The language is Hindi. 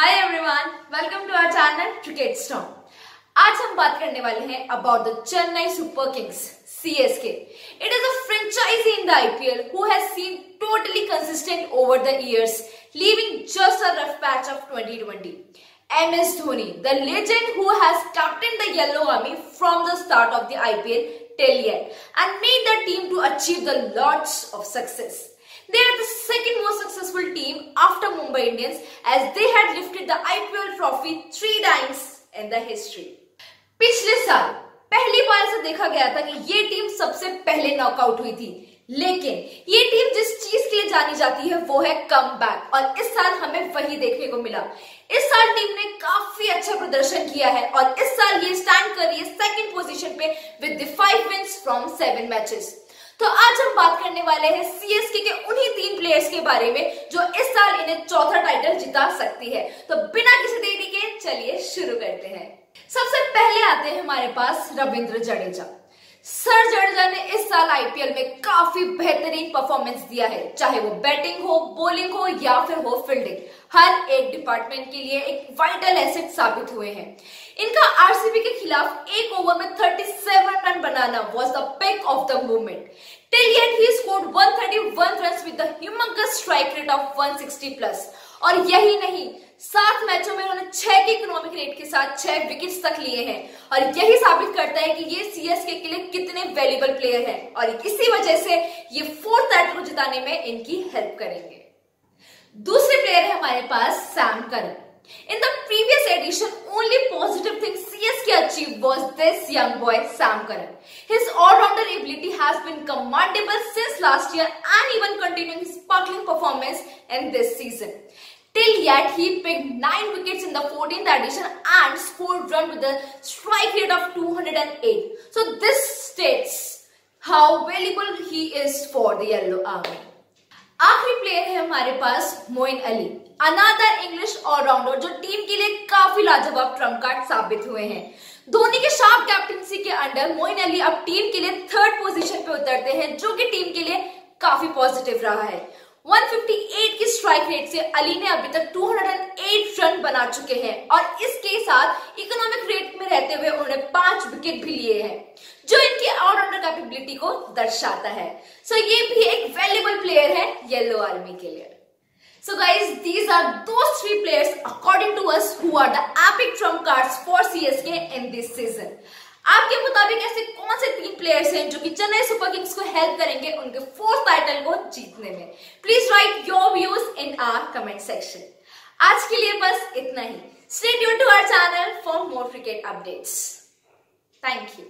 Hi everyone welcome to our channel cricket storm आज हम बात करने वाले हैं about the Chennai super kings CSK it is a franchise in the IPL who has seen totally consistent over the years leaving just a rough patch of 2020 MS Dhoni, the legend who has captained the Yellow Army from the start of the IPL till yet and made the team to achieve the lots of success. They are the second most successful team after Mumbai Indians as they had lifted the IPL trophy three times in the history. पिछले साल पहली बार से देखा गया था कि ये टीम सबसे पहले नॉकआउट हुई थी। लेकिन ये टीम जिस चीज़ के लिए जानी जाती है, वो है कम और इस साल हमें वही देखने को मिला। इस साल टीम ने काफ़ी अच्छा प्रदर्शन किया है और इस साल ये स्टैंड कर रही है सेकंड पोजीशन पे with the five wins from seven matches तो आज हम बात करने वाले हैं सीएसके के उन्हीं तीन प्लेयर्स के बारे में, जो इस साल इन्हें चौथा टाइटल जिता सकती है। तो बिना किसी देरी के चलिए शुरू करते हैं। सबसे पहले आते हैं हमारे पास रविंद्र जडेजा। सर जडेजा ने इस साल आईपीएल में काफ़ी बेहतरीन परफॉर्मेंस दिया है, चाहे वो बैटिंग हो बॉलिंग हो, या फिर हो फील्डिंग हर एक डिपार्टमेंट के लिए एक वाइटल एसेट साबित हुए हैं। इनका आरसीबी के खिलाफ एक ओवर में 37 run banana was the pick of the movement till yet he scored 131 runs with the humongous strike rate of 160 plus और यही नहीं, सात मैचों में उन्होंने छह के इकोनॉमिक रेट के साथ छह विकेट्स तक लिए हैं। और यही साबित करता है कि ये सीएसके के लिए कितने वैल्यूबल प्लेयर हैं। और इसी वजह से ये फोर्थ टाइटल को जिताने में इनकी हेल्प करेंगे। दूसरे प्लेयर है हमारे पास Sam Curran In the previous edition, only positive thing CSK achieved was this young boy Sam Curran. His all-rounder ability has been commendable since last year and even continuing his sparkling performance in this season. Till yet, he picked 9 wickets in the 14th edition and scored run with a strike rate of 208. So this states how valuable he is for the Yellow Army. आखिरी प्लेयर है हमारे पास Moeen Ali. Another English allrounder जो टीम के लिए काफ़ी लाजवाब ट्रंप कार्ड साबित हुए हैं। धोनी के शार्प कैप्टनसी के अंडर मोइन अली अब टीम के लिए थर्ड पोजीशन पे उतरते हैं, जो कि टीम के लिए काफ़ी पॉजिटिव रहा है। 158 की स्ट्राइक रेट से अली ने अभी तक 208 रन बना चुके हैं और इसके साथ इकोनॉमिक रेट में रहते हुए उन्होंने पाँच विकेट भी लिए हैं। जो इनके ऑलराउंडर कैपेबिलिटी को दर्शाता है। सो so, ये भी एक वैल्यूबल प्लेयर है येलो आर्मी के लिए। So guys, these are those three players according to us who are the epic trump cards for CSK in this season. आपके मुताबिक ऐसे कौन से तीन प्लेयर्स हैं जो कि चेन्नई सुपर किंग्स को हेल्प करेंगे उनके फोर्थ टाइटल को जीतने में? Please write your views in our comment section आज के लिए बस इतना ही। Stay tune to our channel for more cricket updates thank you